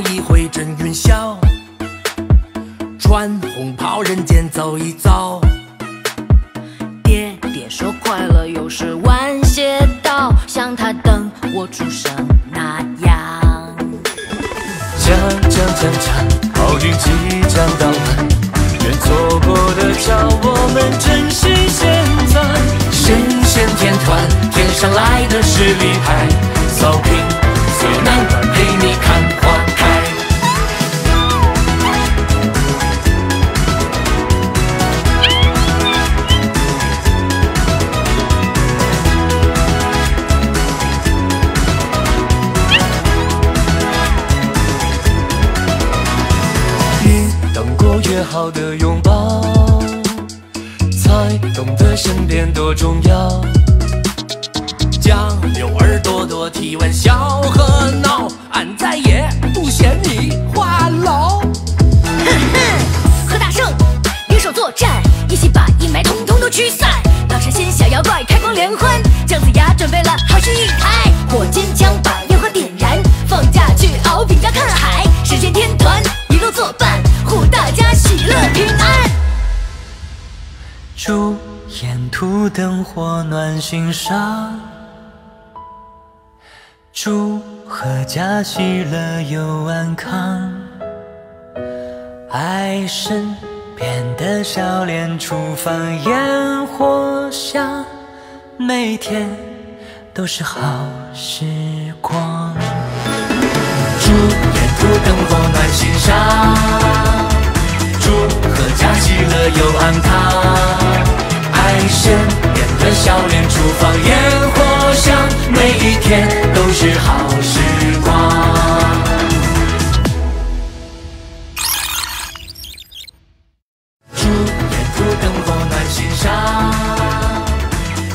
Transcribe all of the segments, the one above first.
一回真云霄，穿红袍人间走一遭。爹爹说快乐有时晚些到，像他等我出生那样。锵锵锵锵，好运即将到来，愿错过的叫我们珍惜现在。神仙天团，天上来的实力，等过约好的拥抱，才懂得身边多重要。将六耳朵朵提问笑和闹，沿途灯火暖心上，祝阖家喜乐又安康。爱身边的笑脸，厨房烟火香，每天都是好时光。祝沿途灯火暖心上，笑脸，厨房烟火香，每一天都是好时光。祝沿途灯火暖心上，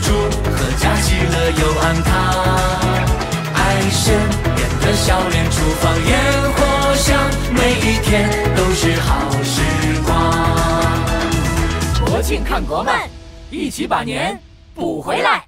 祝阖家喜乐又安康。爱身边的笑脸，厨房烟火香，每一天都是好时光。国庆看国漫，一起把年补回来。